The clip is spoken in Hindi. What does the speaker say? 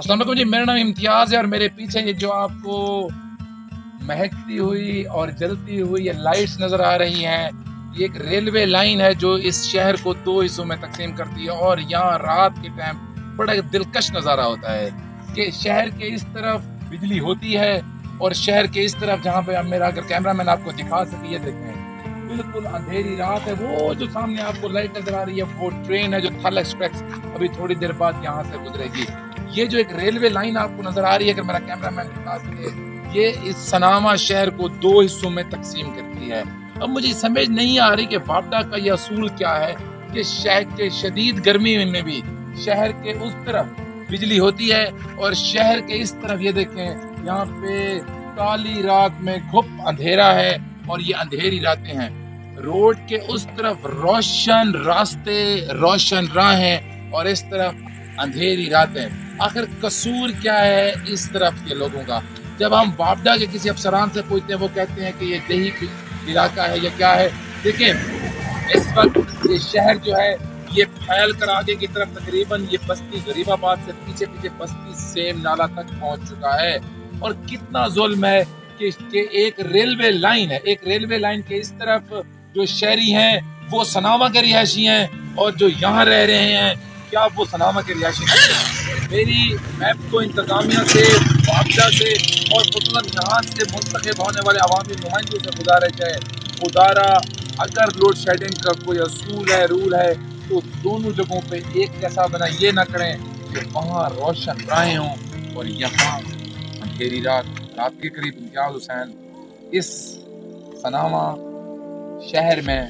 असलम जी, मेरा नाम इम्तियाज़ है और मेरे पीछे ये जो आपको महकती हुई और जलती हुई ये लाइट्स नज़र आ रही हैं, ये एक रेलवे लाइन है जो इस शहर को दो हिस्सों में तकसीम करती है और यहाँ रात के टाइम बड़ा दिलकश नज़ारा होता है कि शहर के इस तरफ़ बिजली होती है और शहर के इस तरफ़ जहाँ पे अब मेरा अगर कैमरा मैन आपको दिखा सके, ये देखें। बिल्कुल अंधेरी रात है। वो जो सामने आपको लाइट नज़र आ रही है, वो ट्रेन है जो थल एक्सप्रेस अभी थोड़ी देर बाद यहाँ से गुजरेगी। ये जो एक रेलवे लाइन आपको नज़र आ रही है, अगर मेरा कैमरा मैन दिखा सके, ये इस सनामा शहर को दो हिस्सों में तकसीम करती है। अब मुझे समझ नहीं आ रही कि बापडा का यह असूल क्या है कि शहर के शदीद गर्मी में भी शहर के उस तरफ़ बिजली होती है और शहर के इस तरफ़, ये देखें, यहाँ पे काली रात में घुप अंधेरा है और ये अंधेरी रातें हैं। रोड के उस तरफ़ रोशन रास्ते रोशन राहें और इस तरफ़ अंधेरी रातें। आखिर कसूर क्या है इस तरफ़ के लोगों का? जब हम बापडा के किसी अफसरान से पूछते हैं वो कहते हैं कि ये दही इलाका है या क्या है? देखिए इस वक्त ये शहर जो है ये फैल कर आगे की तरफ़ तकरीबन ये बस्ती गरीबाबाद से पीछे पीछे बस्ती सेम नाला तक पहुँच चुका है। और कितना जुल्म है कि, कि एक रेलवे लाइन है एक रेलवे लाइन के इस तरफ़ जो शहरी हैं, वो सनामा के रिहायशी हैं और जो यहाँ रह रहे हैं, क्या वो सनामा के रिहायशी हैं? मेरी मैप को इंतजामिया से मुआवजा से और खुदमत यहाँ से मुंतब होने वाले अवामी नुमाइंदों से गुजारिश है। खुदारा अगर लोड शेडिंग का कोई असूल है, रूल है तो दोनों जगहों पे एक कैसा बना, ये ना करें कि वहाँ रोशन राहें हों और यहाँ अंधेरी रात रात के करीब इम्तियाज़ हुसैन, इस सनामा शहर में।